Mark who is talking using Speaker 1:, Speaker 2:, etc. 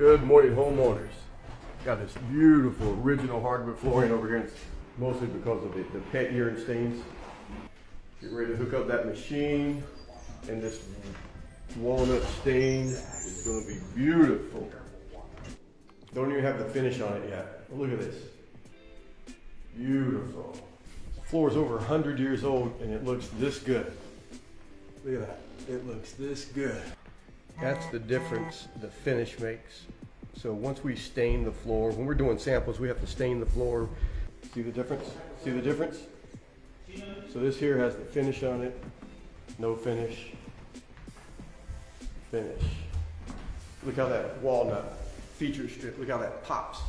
Speaker 1: Good morning, homeowners. Got this beautiful original hardwood flooring over here, it's mostly because of the, the pet urine stains. Get ready to hook up that machine, and this walnut stain is going to be beautiful. Don't even have the finish on it yet. Look at this. Beautiful. Floor is over 100 years old, and it looks this good. Look at that. It looks this good. That's the difference the finish makes. So once we stain the floor, when we're doing samples, we have to stain the floor. See the difference? See the difference? So this here has the finish on it, no finish, finish. Look how that walnut feature strip, look how that pops.